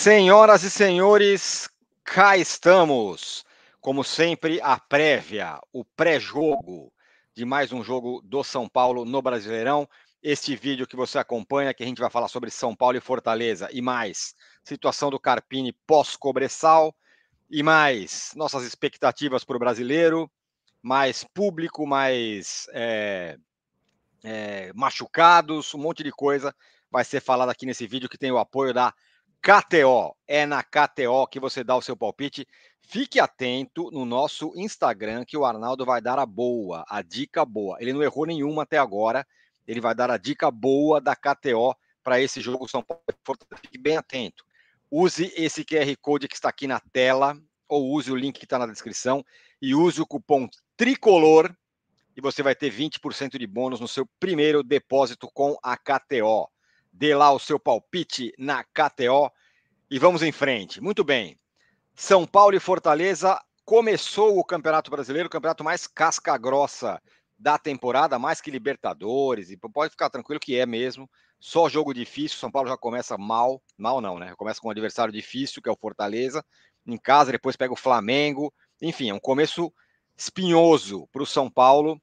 Senhoras e senhores, cá estamos. Como sempre, a prévia, o pré-jogo de mais um jogo do São Paulo no Brasileirão. Este vídeo que você acompanha, que a gente vai falar sobre São Paulo e Fortaleza e mais situação do Carpini pós-Cobressal e mais nossas expectativas para o brasileiro, mais público, mais é, é, machucados, um monte de coisa vai ser falado aqui nesse vídeo que tem o apoio da KTO. É na KTO que você dá o seu palpite. Fique atento no nosso Instagram que o Arnaldo vai dar a boa, a dica boa. Ele não errou nenhuma até agora. Ele vai dar a dica boa da KTO para esse jogo São Paulo. Fique bem atento. Use esse QR Code que está aqui na tela ou use o link que está na descrição e use o cupom tricolor e você vai ter 20% de bônus no seu primeiro depósito com a KTO. Dê lá o seu palpite na KTO e vamos em frente. Muito bem. São Paulo e Fortaleza começou o Campeonato Brasileiro, o campeonato mais casca grossa da temporada, mais que Libertadores, e pode ficar tranquilo que é mesmo. Só jogo difícil, São Paulo já começa mal, mal não, né? Começa com um adversário difícil, que é o Fortaleza, em casa, depois pega o Flamengo. Enfim, é um começo espinhoso para o São Paulo.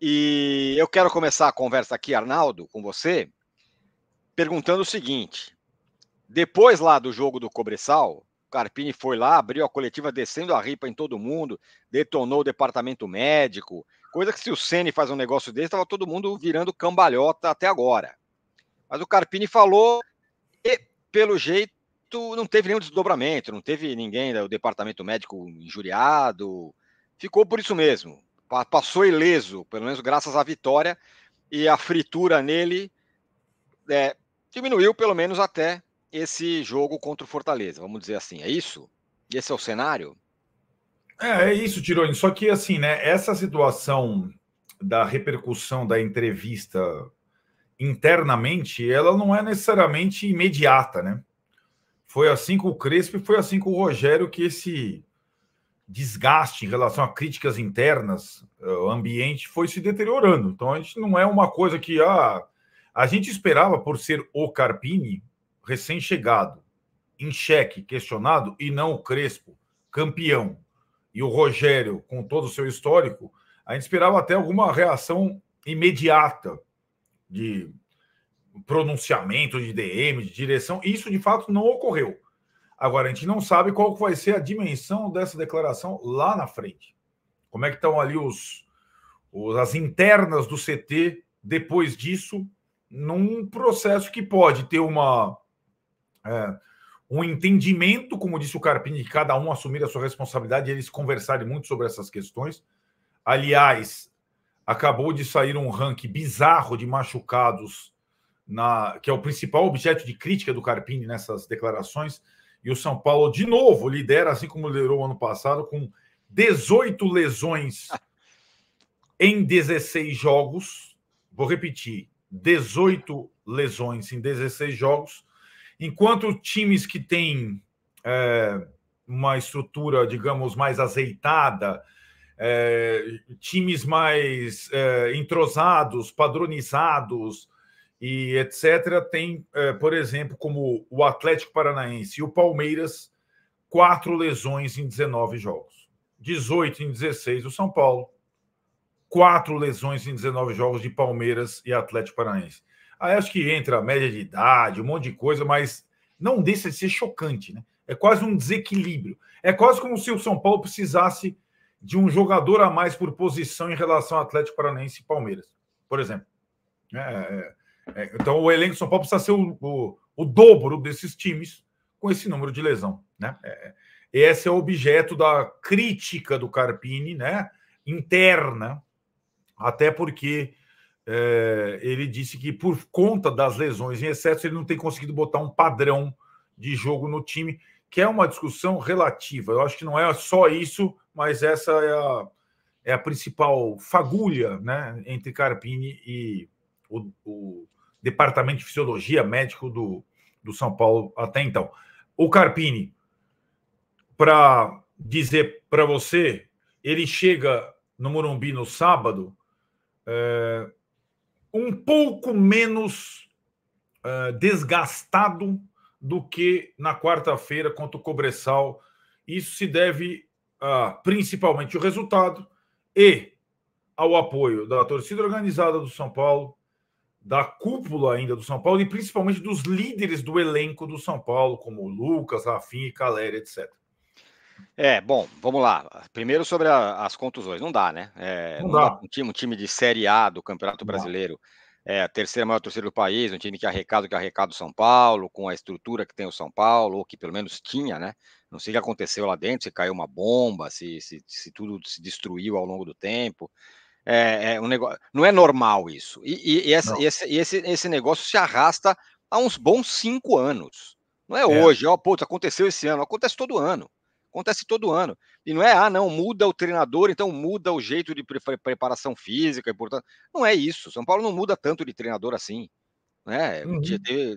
E eu quero começar a conversa aqui, Arnaldo, com você, perguntando o seguinte: depois lá do jogo do Cobressal, Carpini foi lá, abriu a coletiva descendo a ripa em todo mundo, detonou o departamento médico, coisa que se o Ceni faz um negócio desse, estava todo mundo virando cambalhota até agora. Mas o Carpini falou e, pelo jeito, não teve nenhum desdobramento, não teve ninguém do departamento médico injuriado, ficou por isso mesmo. Passou ileso, pelo menos graças à vitória, e a fritura nele é, diminuiu pelo menos até esse jogo contra o Fortaleza, vamos dizer assim. É isso? Esse é o cenário? É, é isso, Tironi. Só que, assim, né, essa situação da repercussão da entrevista internamente, ela não é necessariamente imediata, né? Foi assim com o Crespo e foi assim com o Rogério que esse desgaste em relação a críticas internas, o ambiente foi se deteriorando. Então a gente não é uma coisa que ah, a gente esperava, por ser o Carpini, recém-chegado, em xeque, questionado, e não o Crespo, campeão, e o Rogério, com todo o seu histórico, a gente esperava até alguma reação imediata de pronunciamento de DM, de direção. Isso, de fato, não ocorreu. Agora, a gente não sabe qual vai ser a dimensão dessa declaração lá na frente. Como é que estão ali os, os as internas do CT depois disso num processo que pode ter uma é, um entendimento, como disse o Carpini, de cada um assumir a sua responsabilidade e eles conversarem muito sobre essas questões. Aliás, acabou de sair um ranking bizarro de machucados, na, que é o principal objeto de crítica do Carpini nessas declarações. E o São Paulo, de novo, lidera, assim como liderou ano passado, com 18 lesões em 16 jogos. Vou repetir: 18 lesões em 16 jogos, enquanto times que têm é, uma estrutura, digamos, mais azeitada, é, times mais é, entrosados, padronizados e etc., tem, é, por exemplo, como o Atlético Paranaense e o Palmeiras, quatro lesões em 19 jogos. 18 em 16 o São Paulo, quatro lesões em 19 jogos de Palmeiras e Atlético Paranaense. Aí acho que entra a média de idade, um monte de coisa, mas não deixa de ser chocante, né? É quase um desequilíbrio. É quase como se o São Paulo precisasse de um jogador a mais por posição em relação ao Atlético Paranaense e Palmeiras, por exemplo. É, é, é, então o elenco do São Paulo precisa ser o, o, o, dobro desses times com esse número de lesão, né? É, esse é o objeto da crítica do Carpini, né? Interna até porque é, ele disse que por conta das lesões em excesso, ele não tem conseguido botar um padrão de jogo no time, que é uma discussão relativa. Eu acho que não é só isso, mas essa é a, é a principal fagulha né, entre Carpini e o, o departamento de fisiologia médico do, do São Paulo até então. O Carpini, para dizer para você, ele chega no Morumbi no sábado é, um pouco menos é, desgastado do que na quarta-feira contra o Cobressal. Isso se deve a, principalmente ao resultado e ao apoio da torcida organizada do São Paulo, da cúpula ainda do São Paulo e principalmente dos líderes do elenco do São Paulo, como Lucas, Rafinha e Caleri, etc. É, bom, vamos lá. Primeiro sobre a, as contusões. Não dá, né? É, não, não dá. dá. Um, time, um time de Série A do Campeonato Brasileiro, é a terceira maior torcida do país, um time que arrecada que arrecada o São Paulo, com a estrutura que tem o São Paulo, ou que pelo menos tinha, né? Não sei o que aconteceu lá dentro, se caiu uma bomba, se, se, se tudo se destruiu ao longo do tempo. É, é um negócio, não é normal isso. E, e, e esse, esse, esse, esse negócio se arrasta há uns bons cinco anos. Não é, é. hoje, ó, pô, aconteceu esse ano, acontece todo ano. Acontece todo ano. E não é, ah, não, muda o treinador, então muda o jeito de pre preparação física, e portanto. Não é isso. São Paulo não muda tanto de treinador assim. Né? Uhum.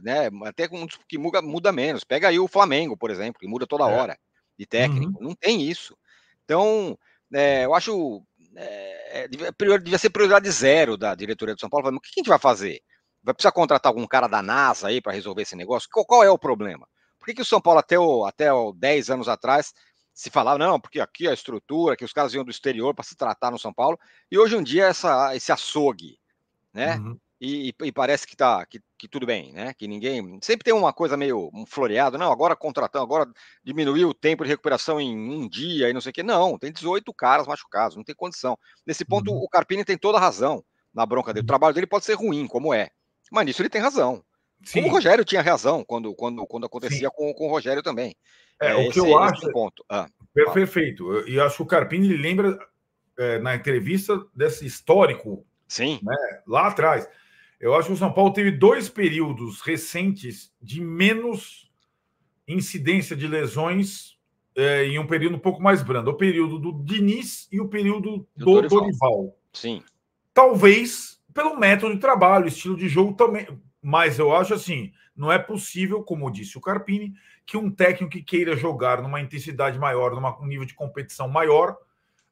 né? Até que muda, muda menos. Pega aí o Flamengo, por exemplo, que muda toda é. hora de técnico. Uhum. Não tem isso. Então, é, eu acho. É, devia, devia, ser prioridade zero da diretoria do São Paulo. O que a gente vai fazer? Vai precisar contratar algum cara da NASA aí para resolver esse negócio? Qual, qual, é o problema? Por que, que o São Paulo, até, o, até o 10 anos atrás, se falava, não, porque aqui a estrutura, que os caras iam do exterior para se tratar no São Paulo, e hoje em dia essa, esse açougue, né? Uhum. E, e, parece que tá que, que, tudo bem, né? Que ninguém. Sempre tem uma coisa meio um floreado, não, agora contratando, agora diminuiu o tempo de recuperação em um dia e não sei o quê. Não, tem 18 caras machucados, não tem condição. Nesse ponto, uhum. o Carpini tem toda a razão na bronca dele. O uhum. trabalho dele pode ser ruim, como é. Mas nisso ele tem razão. Sim. Como o Rogério tinha razão quando, quando, quando acontecia com, com o Rogério também. É, é o que eu acho. É ponto. Ah, perfeito. E acho que o Carpini lembra é, na entrevista desse histórico. Sim. Né, lá atrás. Eu acho que o São Paulo teve dois períodos recentes de menos incidência de lesões é, em um período um pouco mais brando. O período do Diniz e o período do, do Dorival. Dorival. Sim. Talvez pelo método de trabalho, estilo de jogo também. Mas eu acho assim, não é possível, como disse o Carpini, que um técnico que queira jogar numa intensidade maior, num nível de competição maior,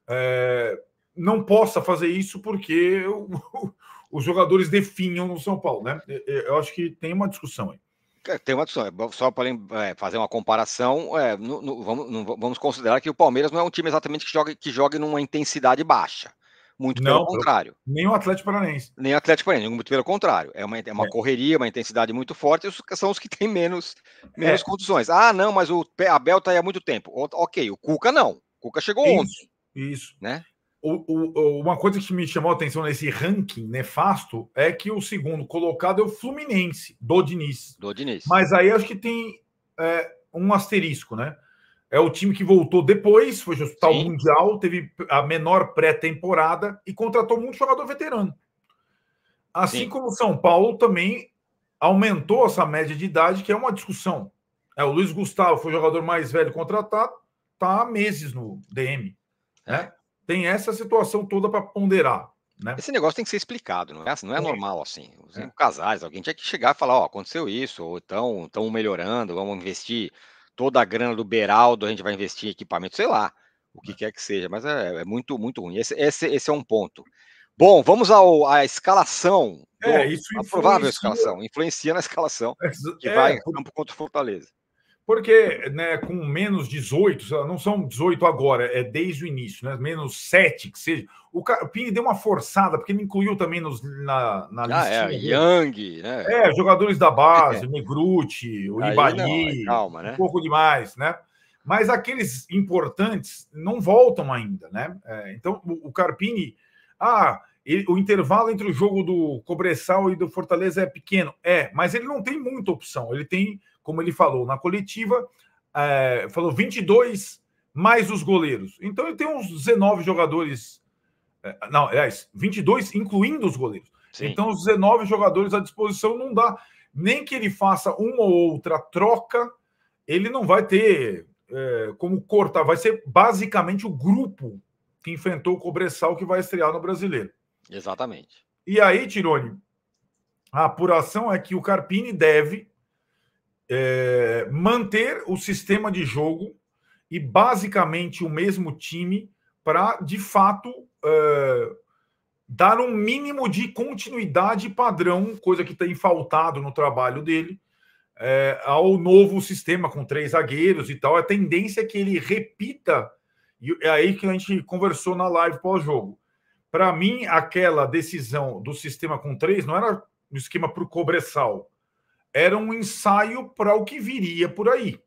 é, não possa fazer isso porque os jogadores definham no São Paulo, né? Eu acho que tem uma discussão aí. É, tem uma discussão. É, só para é, fazer uma comparação, é, no, no, vamos, vamos, considerar que o Palmeiras não é um time exatamente que joga, que joga numa intensidade baixa. Muito não, pelo contrário. Nem o Atlético Paranaense. Nem o Atlético Paranaense, muito pelo contrário. É uma, é uma é. correria, uma intensidade muito forte, são os que têm menos, menos é. condições. Ah, não, mas o Abel está aí há muito tempo. Ok, o Cuca não. O Cuca chegou isso, ontem. Isso. Né? O, o, uma coisa que me chamou a atenção nesse ranking nefasto é que o segundo colocado é o Fluminense, do Diniz. Do Diniz. Mas aí acho que tem é, um asterisco, né? É o time que voltou depois, foi disputar o Mundial, teve a menor pré-temporada e contratou muito jogador veterano. Assim Sim. como o São Paulo também aumentou essa média de idade, que é uma discussão. É, o Luiz Gustavo foi o jogador mais velho contratado, está há meses no DM. Né? É. Tem essa situação toda para ponderar. Né? Esse negócio tem que ser explicado, não é, assim, não é, é. normal assim. Os é. casais, alguém tinha que chegar e falar: Ó, aconteceu isso, ou estão melhorando, vamos investir toda a grana do Beraldo a gente vai investir em equipamento, sei lá, o que é. quer que seja, mas é, é, muito, muito ruim. Esse, esse, esse é um ponto. Bom, vamos ao, à escalação. É, isso a provável escalação. Influencia na escalação que é, vai por... campo contra o Fortaleza. Porque né, com menos 18, não são 18 agora, é desde o início, né? menos 7 que seja. O, Pini deu uma forçada, porque ele incluiu também nos, na, na ah, é, Young, né? É, jogadores da base, o Negruti, o Ibali, calma, né? um pouco demais, né? Mas aqueles importantes não voltam ainda, né? É, então, o, o Carpini, ah, ele, o intervalo entre o jogo do Cobressal e do Fortaleza é pequeno. É, mas ele não tem muita opção. Ele tem como ele falou na coletiva, é, falou 22 mais os goleiros. Então ele tem uns 19 jogadores. É, não, aliás, 22 incluindo os goleiros. Sim. Então os 19 jogadores à disposição não dá. Nem que ele faça uma ou outra troca, ele não vai ter é, como cortar. Vai ser basicamente o grupo que enfrentou o Cobressal que vai estrear no Brasileiro. Exatamente. E aí, Tirone, a apuração é que o Carpini deve é, manter o sistema de jogo e basicamente o mesmo time para, de fato, é, dar um mínimo de continuidade padrão, coisa que tem faltado no trabalho dele, é, ao novo sistema com três zagueiros e tal. A tendência é que ele repita, e é aí que a gente conversou na live pós-jogo. Para mim, aquela decisão do sistema com três não era um esquema para o Cobressal, era um ensaio para o que viria por aí.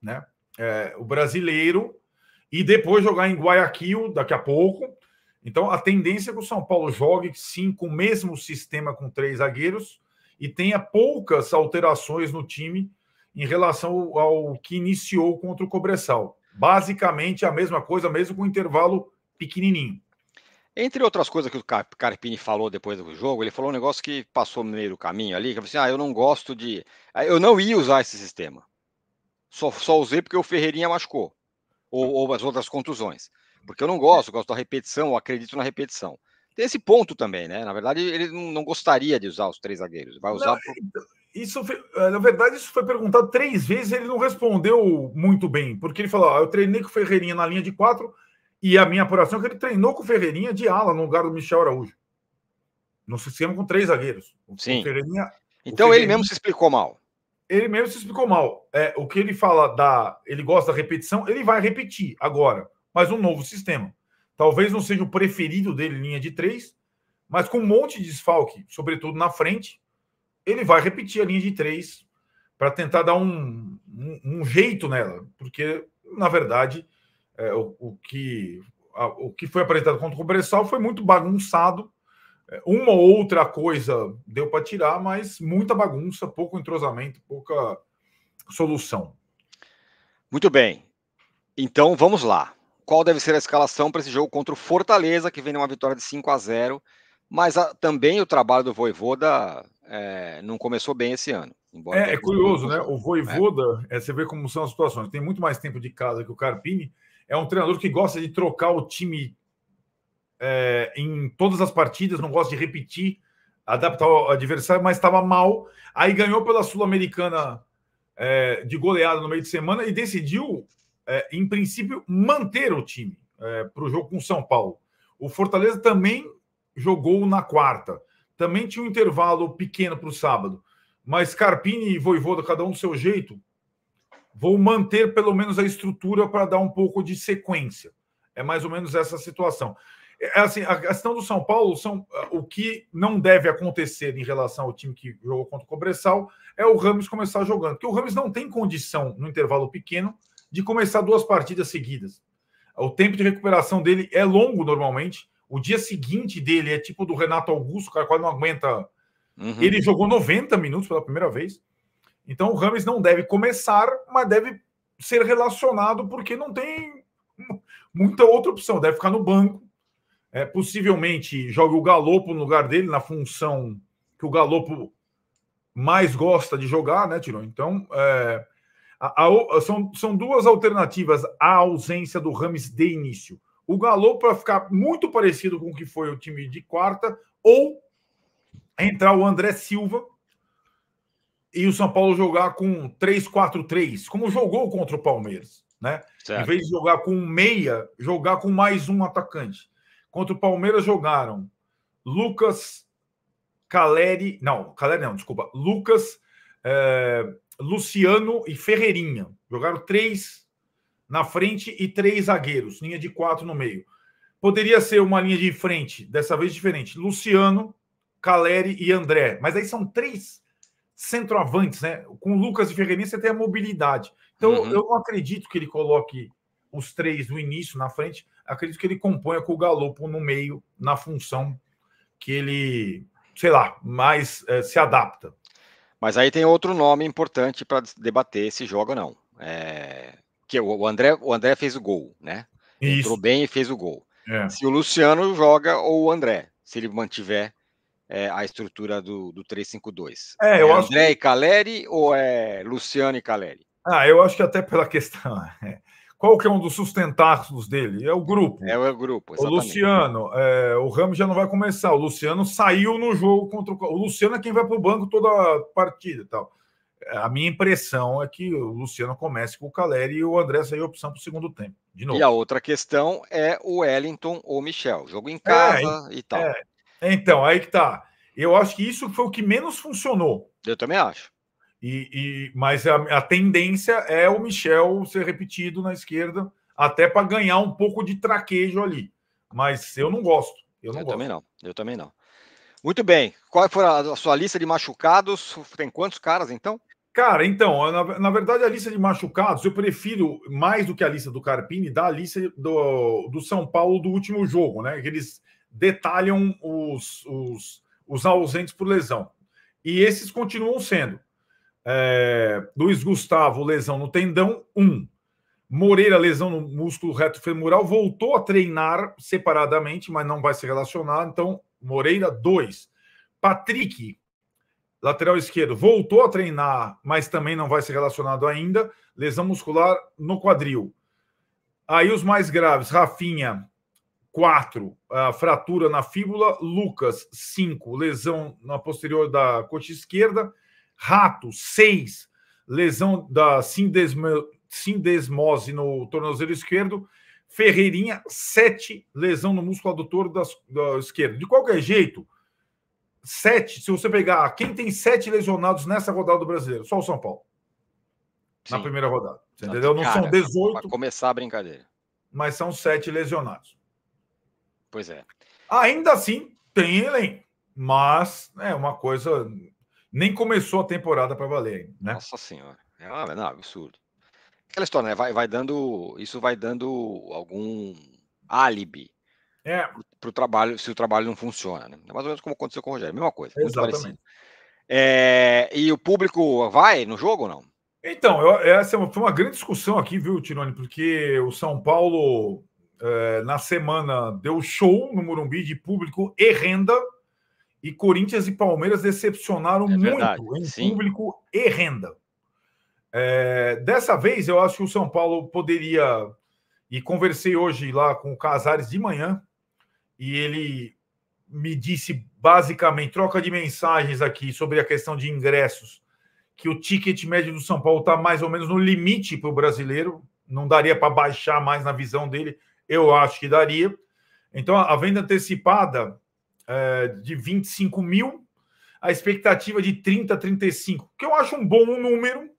Né? É, o brasileiro e depois jogar em Guayaquil daqui a pouco. Então, a tendência é que o São Paulo jogue sim com o mesmo sistema com três zagueiros e tenha poucas alterações no time em relação ao, que iniciou contra o Cobressal. Basicamente a mesma coisa, mesmo com intervalo pequenininho. Entre outras coisas que o Carpini falou depois do jogo, ele falou um negócio que passou no meio do caminho ali, que ele assim, ah, eu não gosto de... Ah, eu não ia usar esse sistema. Só, só usei porque o Ferreirinha machucou. Ou, ou as outras contusões. Porque eu não gosto, eu gosto da repetição, eu acredito na repetição. Tem esse ponto também, né? Na verdade, ele não gostaria de usar os três zagueiros. Vai usar. Não, por... Então, isso foi, eh, na verdade, isso foi perguntado três vezes. Ele não respondeu muito bem, porque ele falou: ah, eu treinei com o Ferreirinha na linha de quatro e a minha apuração é que ele treinou com o Ferreirinha de ala no lugar do Michel Araújo. No sistema com três zagueiros. Sim. Então ele mesmo se explicou mal. Ele mesmo se explicou mal. É, o que ele fala da. Ele gosta da repetição, ele vai repetir agora, mas um novo sistema. Talvez não seja o preferido dele, linha de três, mas com um monte de desfalque, sobretudo na frente, ele vai repetir a linha de três para tentar dar um, um, um, jeito nela, porque, na verdade, é, o, o, que, a, o que foi apresentado contra o Bressal foi muito bagunçado. É, uma ou outra coisa deu para tirar, mas muita bagunça, pouco entrosamento, pouca solução. Muito bem. Então vamos lá qual deve ser a escalação para esse jogo contra o Fortaleza, que vem numa vitória de 5 a 0 mas a, também o trabalho do Voivoda é, não começou bem esse ano. É, é, curioso, né? O Voivoda, é. você vê como são as situações. Tem muito mais tempo de casa que o Carpini. É um treinador que gosta de trocar o time é, em todas as partidas, não gosta de repetir, adaptar o adversário, mas estava mal. Aí ganhou pela Sul-Americana é, de goleada no meio de semana e decidiu é, em princípio, manter o time é, para o jogo com São Paulo. O Fortaleza também jogou na quarta. Também tinha um intervalo pequeno para o sábado. Mas Carpini e Voivoda, cada um do seu jeito, vou manter pelo menos a estrutura para dar um pouco de sequência. É mais ou menos essa situação. É, assim, a questão do São Paulo são o que não deve acontecer em relação ao time que jogou contra o Cobressal é o Ramos começar jogando, porque o Ramos não tem condição no intervalo pequeno de começar duas partidas seguidas. O tempo de recuperação dele é longo normalmente. O dia seguinte dele é tipo do Renato Augusto, o cara quase não aguenta. Uhum. Ele jogou 90 minutos pela primeira vez. Então o Rames não deve começar, mas deve ser relacionado porque não tem muita outra opção. Deve ficar no banco. É, possivelmente jogue o Galopo no lugar dele, na função que o Galopo mais gosta de jogar, né, Tirão? Então, é, a, a, são, são duas alternativas à ausência do Rames de início. O Galo para ficar muito parecido com o que foi o time de quarta, ou entrar o André Silva e o São Paulo jogar com 3-4-3, como jogou contra o Palmeiras. Né? Certo. Em vez de jogar com um meia, jogar com mais um atacante. Contra o Palmeiras jogaram Lucas Caleri, não, Caleri não, desculpa, Lucas é, Luciano e Ferreirinha. Jogaram três na frente e três zagueiros, linha de quatro no meio. Poderia ser uma linha de frente, dessa vez diferente. Luciano, Caleri e André. Mas aí são três centroavantes, né? Com Lucas e Ferreirinha você tem a mobilidade. Então uhum. eu não acredito que ele coloque os três no início, na frente. Acredito que ele componha com o Galopo no meio, na função que ele, sei lá, mais é, se adapta. Mas aí tem outro nome importante para debater se joga ou não. É... Que o André, o André fez o gol, né? Isso. Entrou bem e fez o gol. É. Se o Luciano joga ou o André, se ele mantiver é, a estrutura do, do 3-5-2. É, eu é acho André que... e Caleri ou é Luciano e Caleri? Ah, eu acho que até pela questão. É, qual que é um dos sustentáculos dele? É o grupo. É o grupo, exatamente. O Luciano, é, o Ramos já não vai começar. O Luciano saiu no jogo contra o... O Luciano é quem vai para o banco toda a partida e tal. A minha impressão é que o Luciano comece com o Caleri e o André saiu opção para o segundo tempo. De novo. E a outra questão é o Wellington ou o Michel. Jogo em casa é, e tal. É. Então, aí que tá. Eu acho que isso foi o que menos funcionou. Eu também acho. E, e mas a, a, tendência é o Michel ser repetido na esquerda, até para ganhar um pouco de traquejo ali. Mas eu não gosto. Eu, não eu gosto. também não. Eu também não. Muito bem. Qual foi a, a sua lista de machucados? Tem quantos caras, então? Cara, então, na, na, verdade, a lista de machucados, eu prefiro, mais do que a lista do Carpini, da lista do, do São Paulo do último jogo, né? Que eles detalham os, os, os ausentes por lesão. E esses continuam sendo. É, Luiz Gustavo, lesão no tendão, um. Moreira, lesão no músculo reto femoral, voltou a treinar separadamente, mas não vai ser relacionado. Então, Moreira, dois. Patrick, lateral esquerdo, voltou a treinar, mas também não vai ser relacionado ainda. Lesão muscular no quadril. Aí os mais graves, Rafinha, 4, uh, fratura na fíbula. Lucas, 5, lesão na posterior da coxa esquerda. Rato, 6, lesão da sindesmose no tornozelo esquerdo. Ferreirinha, 7, lesão no músculo adutor da, da esquerda. De qualquer jeito, 7, se você pegar quem tem 7 lesionados nessa rodada do brasileiro, só o São Paulo. Sim. Na primeira rodada. entendeu? Não Cara, são 18. Para começar a brincadeira. Mas são 7 lesionados. Pois é. Ainda assim, tem elenco. Mas é uma coisa. Nem começou a temporada para valer, né? Nossa Senhora. É não, absurdo. Aquela história, né? Vai, vai dando. Isso vai dando algum álibi é. para o trabalho, se o trabalho não funciona. Né? É mais ou menos como aconteceu com o Rogério. Mesma coisa. Exatamente. É, e o público vai no jogo ou não? Então, eu, essa é foi uma grande discussão aqui, viu, Tirone? Porque o São Paulo é, na semana deu show no Morumbi de público e renda, e Corinthians e Palmeiras decepcionaram é muito em Sim. público e renda. É, dessa vez, eu acho que o São Paulo poderia. E conversei hoje lá com o Casares de manhã, e ele me disse basicamente, troca de mensagens aqui sobre a questão de ingressos, que o ticket médio do São Paulo está mais ou menos no limite para o brasileiro, não daria para baixar mais na visão dele, eu acho que daria. Então, a venda antecipada é, de 25 mil, a expectativa de 30, 35, que eu acho um bom número,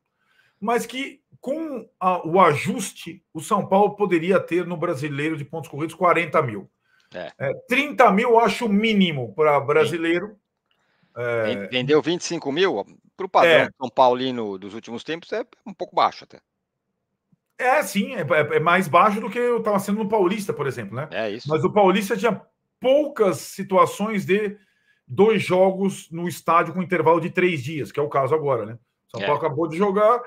mas que com a, o ajuste, o São Paulo poderia ter no brasileiro de pontos corridos 40 mil. É. É, 30 mil eu acho mínimo para brasileiro. É... Vendeu 25 mil? Para o padrão é. São Paulino dos últimos tempos é um pouco baixo até. É, sim, é, é, é mais baixo do que eu estava sendo no Paulista, por exemplo, né? É isso. Mas o Paulista tinha poucas situações de dois jogos no estádio com intervalo de três dias, que é o caso agora, né? São é. Paulo acabou de jogar,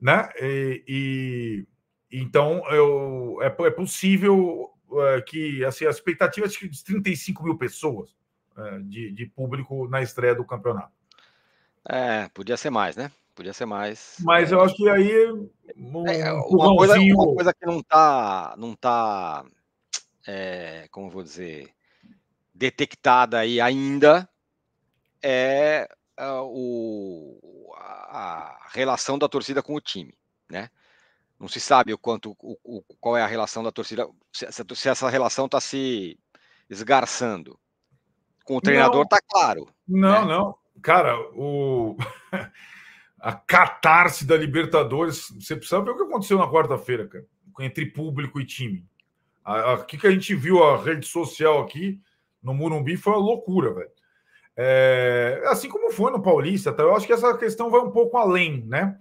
né? E, e então eu, é, é possível é, que assim, a expectativa é de 35 mil pessoas é, de, de público na estreia do campeonato. É, podia ser mais, né? Podia ser mais. Mas é... eu acho que aí. Um é, uma, coisa, uma, coisa, que não está não tá, é, como vou dizer, detectada aí ainda é uh, o, a relação da torcida com o time, né? Não se sabe o quanto, o, o qual é a relação da torcida, se, se essa relação está se esgarçando. Com o treinador está claro. Não, né? não. Cara, o a catarse da Libertadores. Você precisa ver o que aconteceu na quarta-feira, cara, entre público e time. O que a gente viu a rede social aqui no Murumbi foi uma loucura, velho. É, assim como foi no Paulista, tá? eu acho que essa questão vai um pouco além, né?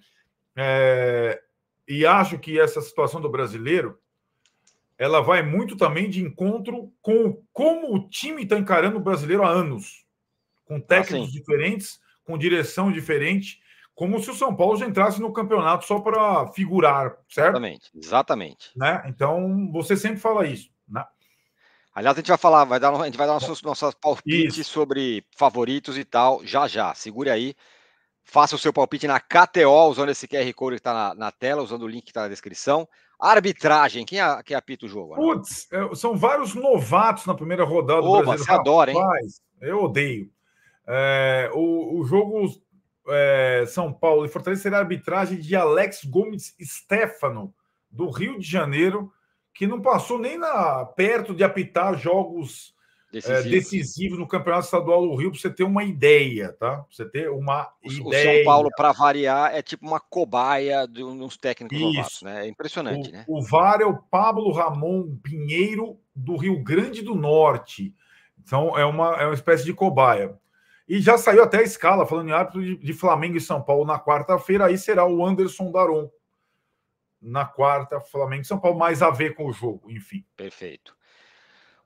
É, e acho que essa situação do brasileiro ela vai muito também de encontro com como o time está encarando o brasileiro há anos, com técnicos ah, diferentes, com direção diferente como se o São Paulo já entrasse no campeonato só para figurar, certo? Exatamente, exatamente. Né? Então, você sempre fala isso, né? Aliás, a gente vai falar, vai dar, a gente vai dar nossos, nossas palpites isso. sobre favoritos e tal, já já. Segure aí. Faça o seu palpite na KTO, usando esse QR Code que está na, na, tela, usando o link que está na descrição. Arbitragem, quem, é, quem apita o jogo? Putz, é, são vários novatos na primeira rodada do Brasil. Você adora, hein? Eu odeio. É, o, o jogo é, São Paulo e Fortaleza será a arbitragem de Alex Gomes Stefano, do Rio de Janeiro, que não passou nem na, perto de apitar jogos. É, decisivo no Campeonato Estadual do Rio, para você ter uma ideia, tá? Pra você ter uma o, ideia. O São Paulo, para variar, é tipo uma cobaia de uns técnicos Isso. novatos, né? É impressionante, o, né? O VAR é o Pablo Ramon Pinheiro do Rio Grande do Norte. Então, é uma, é uma espécie de cobaia. E já saiu até a escala, falando em árbitro de, de Flamengo e São Paulo na quarta-feira, aí será o Anderson Daron. Na quarta, Flamengo e São Paulo, mais a ver com o jogo, enfim. Perfeito.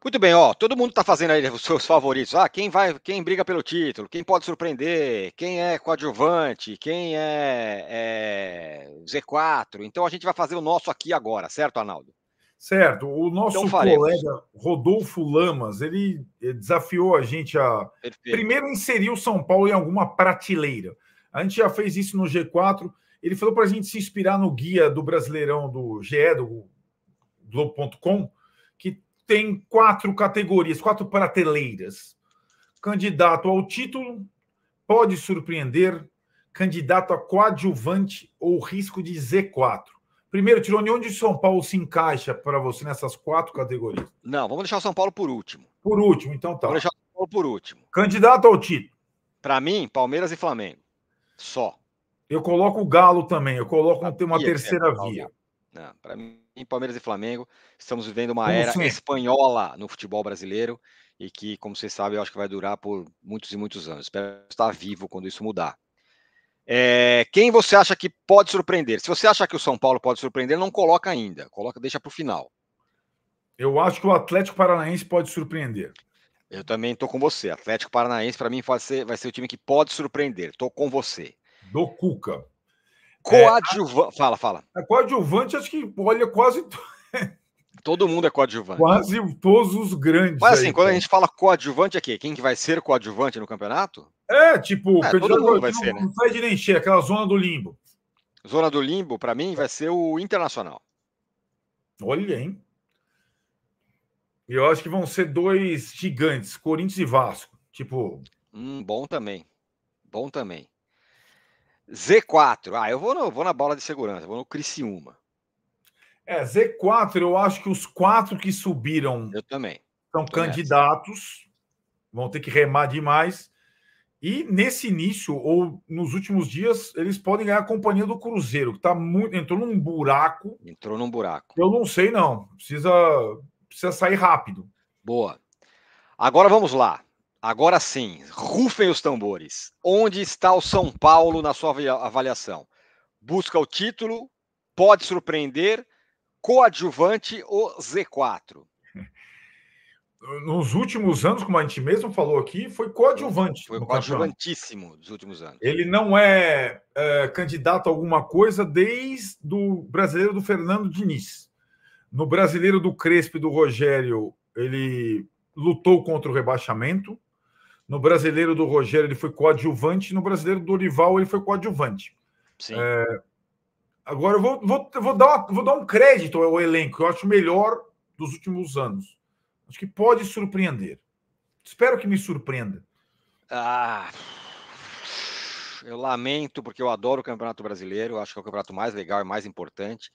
Muito bem, ó. Todo mundo está fazendo aí os seus favoritos. Ah, quem vai, quem briga pelo título, quem pode surpreender, quem é coadjuvante, quem é, é Z4. Então a gente vai fazer o nosso aqui agora, certo, Arnaldo? Certo. O nosso então colega Rodolfo Lamas, ele desafiou a gente a Perfeito. primeiro inserir o São Paulo em alguma prateleira. A gente já fez isso no G4. Ele falou para a gente se inspirar no guia do Brasileirão do GE, do Globo.com, que tem quatro categorias, quatro prateleiras. Candidato ao título, pode surpreender, candidato a coadjuvante ou risco de Z4. Primeiro, Tirone, onde São Paulo se encaixa para você nessas quatro categorias? Não, vamos deixar o São Paulo por último. Por último, então tá. Vamos deixar o São Paulo por último. Candidato ao título. Para mim, Palmeiras e Flamengo. Só. Eu coloco o Galo também, eu coloco uma, uma terceira via. Para mim, Palmeiras e Flamengo, estamos vivendo uma como era sempre. espanhola no futebol brasileiro e que, como vocês sabem, eu acho que vai durar por muitos e muitos anos. Espero estar vivo quando isso mudar. É, quem você acha que pode surpreender? Se você acha que o São Paulo pode surpreender, não coloca ainda. Coloca, deixa para o final. Eu acho que o Atlético Paranaense pode surpreender. Eu também estou com você. Atlético Paranaense, para mim, vai ser, vai ser o time que pode surpreender. Estou com você. Do Cuca. Coadjuvante. É, fala, fala. A coadjuvante, acho que olha quase. Todo mundo é coadjuvante. Quase todos os grandes. Mas assim, aí, quando a gente fala coadjuvante aqui, quem que vai ser coadjuvante no campeonato? É, tipo, é, todo mundo vai ser, né? Não faz de nem encher, aquela zona do limbo. Zona do limbo, para mim, vai ser o Internacional. Olha, hein? E eu acho que vão ser dois gigantes, Corinthians e Vasco. Tipo. Hum, bom também. Bom também. Z4. Ah, eu vou, no, vou na bola de segurança, vou no Criciúma. É, Z4, eu acho que os quatro que subiram. Eu também. São candidatos, vão ter que remar demais. E nesse início, ou nos últimos dias, eles podem ganhar a companhia do Cruzeiro, que tá muito, entrou num buraco. Entrou num buraco. Eu não sei, não. Precisa, precisa sair rápido. Boa. Agora vamos lá. Agora sim, rufem os tambores. Onde está o São Paulo na sua avaliação? Busca o título, pode surpreender, coadjuvante ou Z4? Nos últimos anos, como a gente mesmo falou aqui, foi coadjuvante. Foi coadjuvantíssimo nos últimos anos. Ele não é, é, candidato a alguma coisa desde o brasileiro do Fernando Diniz. No brasileiro do Crespo e do Rogério, ele lutou contra o rebaixamento. No brasileiro do Rogério, ele foi coadjuvante. No brasileiro do Dorival, ele foi coadjuvante. Sim. É, agora, eu vou, vou, vou, dar uma, vou dar um crédito ao elenco, que eu acho melhor dos últimos anos. Acho que pode surpreender. Espero que me surpreenda. Ah, eu lamento, porque eu adoro o Campeonato Brasileiro. Acho que é o campeonato mais legal e mais importante.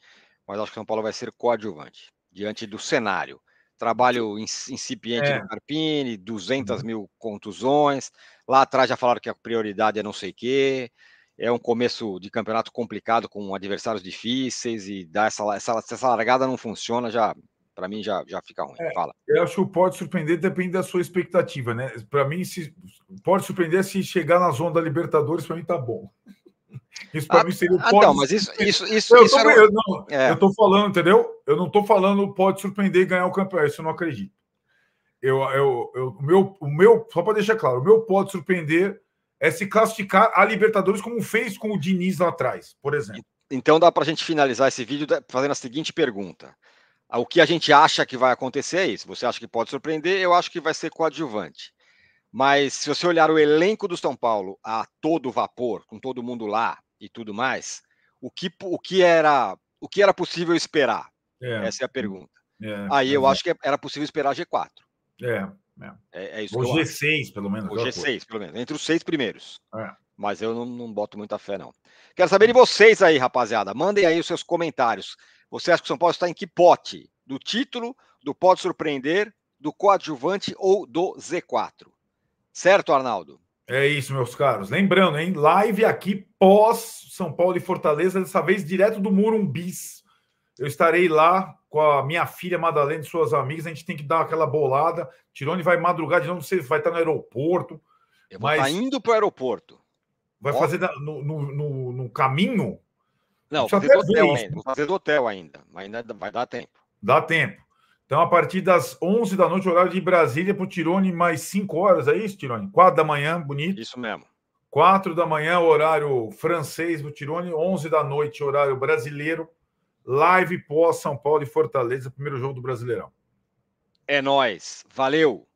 Mas acho que São Paulo vai ser coadjuvante diante do cenário trabalho incipiente é. do Carpini, 200 uhum. mil contusões. Lá atrás já falaram que a prioridade é não sei o quê. É um começo de campeonato complicado com adversários difíceis e dar essa, essa, essa largada não funciona, já para mim já, já fica ruim. É, Fala. Eu acho que pode surpreender, depende da sua expectativa, né? Para mim, se pode surpreender se chegar na zona da Libertadores, para mim tá bom. Isso para ah, mim seria. Ah, pode não, mas isso, isso, isso, eu, isso tô, era... eu, não, é. eu tô falando, entendeu? Eu não tô falando pode surpreender e ganhar o campeonato. Isso eu não acredito. Eu, eu, eu, o, meu, o meu, só para deixar claro, o meu pode surpreender é se classificar a Libertadores como fez com o Diniz lá atrás, por exemplo. Então dá para a gente finalizar esse vídeo fazendo a seguinte pergunta. O que a gente acha que vai acontecer é isso. Você acha que pode surpreender? Eu acho que vai ser coadjuvante. Mas se você olhar o elenco do São Paulo a todo vapor, com todo mundo lá e tudo mais, o que, o que era o que era possível esperar? É. Essa é a pergunta. É, Aí eu é. acho que era possível esperar G4. É, é. é, é isso o G6, acho. pelo menos. O G6, pelo menos. Entre os seis primeiros. É. Mas eu não, não boto muita fé, não. Quero saber de vocês aí, rapaziada. Mandem aí os seus comentários. Você acha que o São Paulo está em que pote? Do título, do pode surpreender, do coadjuvante ou do Z4. Certo, Arnaldo? É isso, meus caros. Lembrando, hein? Live aqui pós São Paulo e Fortaleza, dessa vez direto do Murumbis. Eu estarei lá com a minha filha Madalena e suas amigas. A gente tem que dar aquela bolada. Tirone vai madrugar de novo, você vai estar no aeroporto. Eu vou mas... estar indo para o aeroporto. Vai Ó. fazer no, no, no, no caminho? Não, fazer do hotel ainda. Vou fazer do hotel ainda. Mas ainda vai dar tempo. Dá tempo. Então, a partir das 11 da noite, horário de Brasília, para o Tirone, mais 5 horas, é isso, Tirone? 4 da manhã, bonito. Isso mesmo. 4 da manhã, horário francês do Tirone. 11 da noite, horário brasileiro. Live pós São Paulo e Fortaleza, primeiro jogo do Brasileirão. É nós. Valeu.